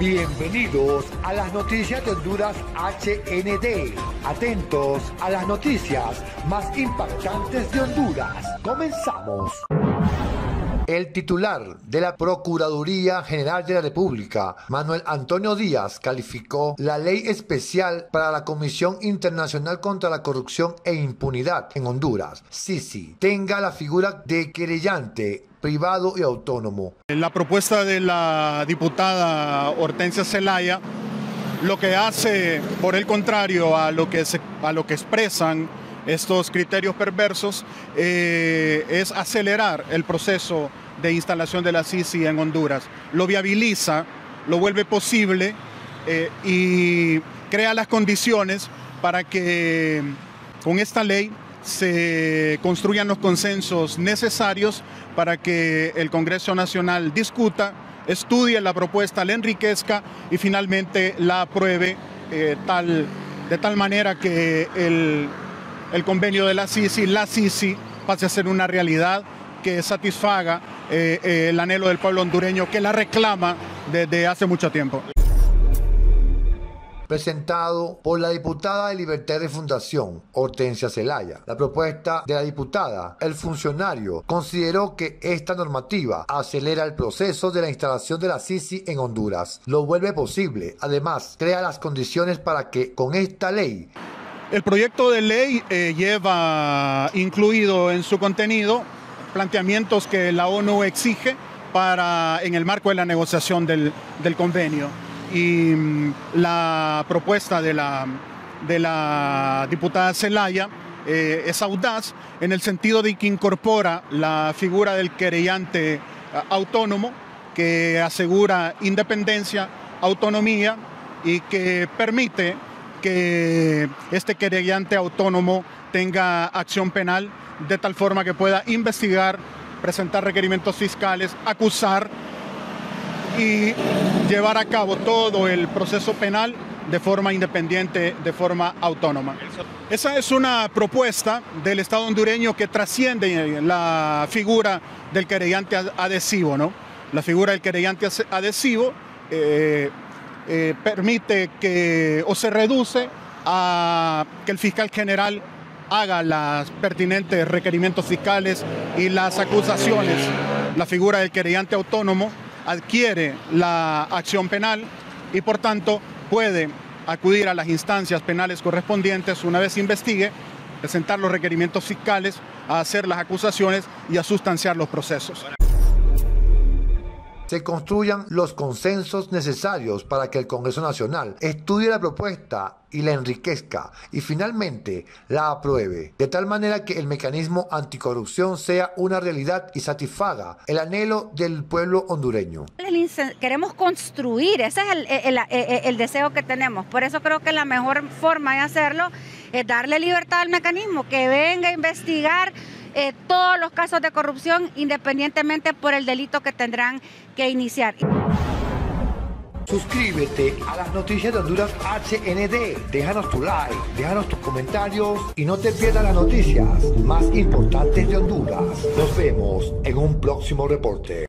Bienvenidos a las noticias de Honduras HND. Atentos a las noticias más impactantes de Honduras. Comenzamos. El titular de la Procuraduría General de la República, Manuel Antonio Díaz, calificó la ley especial para la Comisión Internacional contra la Corrupción e Impunidad en Honduras, SISI, tenga la figura de querellante privado y autónomo. La propuesta de la diputada Hortensia Zelaya lo que hace, por el contrario a lo que, a lo que expresan estos criterios perversos, eh, es acelerar el proceso de instalación de la CICI en Honduras. Lo viabiliza, lo vuelve posible eh, y crea las condiciones para que con esta ley se construyan los consensos necesarios para que el Congreso Nacional discuta, estudie la propuesta, la enriquezca y finalmente la apruebe eh, tal, de tal manera que el, el, convenio de la CICI, la CICI, pase a ser una realidad que satisfaga eh, eh, el anhelo del pueblo hondureño que la reclama desde hace mucho tiempo presentado por la diputada de Libertad de Fundación, Hortensia Zelaya. La propuesta de la diputada, el funcionario, consideró que esta normativa acelera el proceso de la instalación de la CICI en Honduras. Lo vuelve posible. Además, crea las condiciones para que con esta ley el proyecto de ley eh, lleva incluido en su contenido planteamientos que la ONU exige para en el marco de la negociación del, del convenio. Y mm, la propuesta de la, de la diputada Zelaya eh, es audaz en el sentido de que incorpora la figura del querellante eh, autónomo que asegura independencia, autonomía y que permite que este querellante autónomo tenga acción penal de tal forma que pueda investigar, presentar requerimientos fiscales, acusar y llevar a cabo todo el proceso penal de forma independiente, de forma autónoma. Esa es una propuesta del Estado hondureño que trasciende la figura del querellante adhesivo, ¿no? La figura del querellante adhesivo eh, eh, permite que, o se reduce a que el fiscal general haga los pertinentes requerimientos fiscales y las acusaciones. La figura del querellante autónomo adquiere la acción penal y por tanto puede acudir a las instancias penales correspondientes una vez investigue, presentar los requerimientos fiscales, hacer las acusaciones y a sustanciar los procesos se construyan los consensos necesarios para que el Congreso Nacional estudie la propuesta y la enriquezca y finalmente la apruebe, de tal manera que el mecanismo anticorrupción sea una realidad y satisfaga el anhelo del pueblo hondureño. Queremos construir, ese es el, el deseo que tenemos, por eso creo que la mejor forma de hacerlo es darle libertad al mecanismo, que venga a investigar eh, todos los casos de corrupción independientemente por el delito que tendrán que iniciar. Suscríbete a las noticias de Honduras HND. Déjanos tu like, déjanos tus comentarios y no te pierdas las noticias más importantes de Honduras. Nos vemos en un próximo reporte.